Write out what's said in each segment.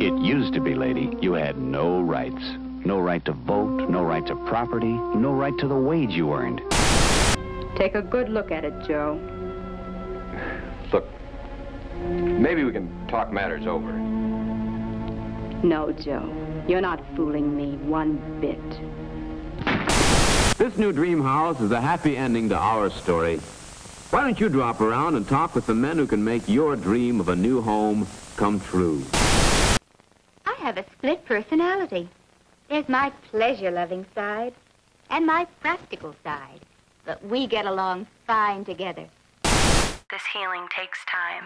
It used to be, lady, you had no rights. No right to vote, no right to property, no right to the wage you earned. Take a good look at it, Joe. Look, maybe we can talk matters over. No, Joe. You're not fooling me one bit. This new dream house is a happy ending to our story. Why don't you drop around and talk with the men who can make your dream of a new home come true? I have a split personality. There's my pleasure-loving side and my practical side. But we get along fine together. This healing takes time.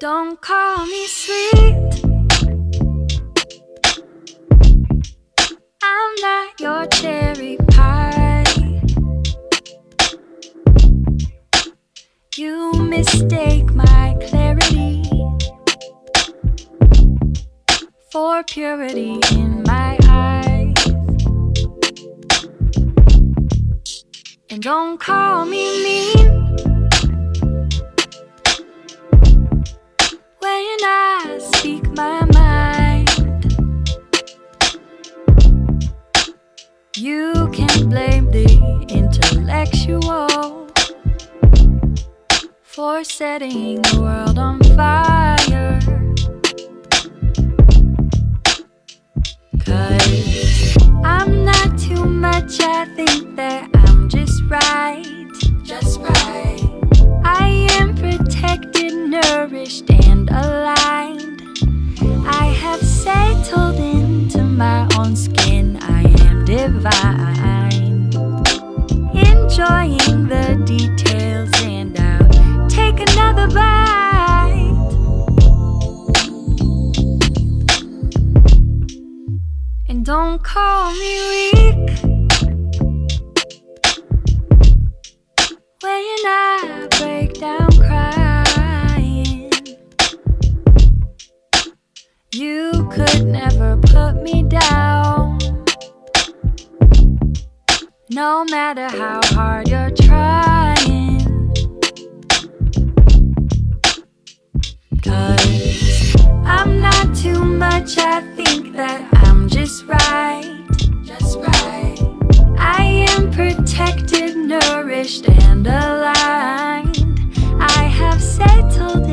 Don't call me sweet. I'm not your cherry pie. You mistake my clarity for purity in my eyes. And don't call me mean. Intellectual for setting the world on fire. Enjoying the details, and I'll take another bite. And don't call me weak. When I break down crying, you could never put me down. No matter how hard you're trying. Cause I'm not too much, I think that I'm just right. Just right. I am protected, nourished, and aligned. I have settled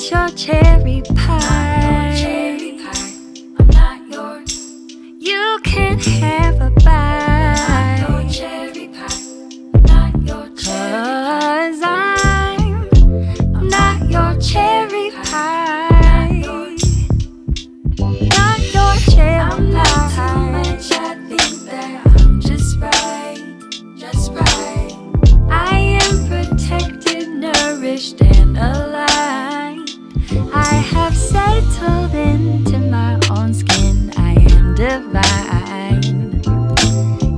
It's your cherry pie. Your cherry pie. I'm not yours. You can have a bite. divine.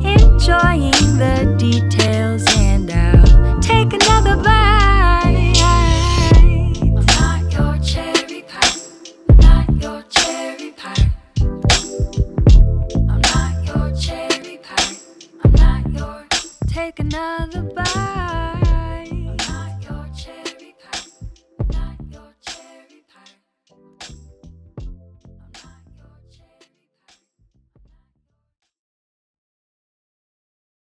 Enjoying the details, and I'll take another bite. I'm not your cherry pie. I'm not your cherry pie. I'm not your cherry pie. I'm not your. Take another.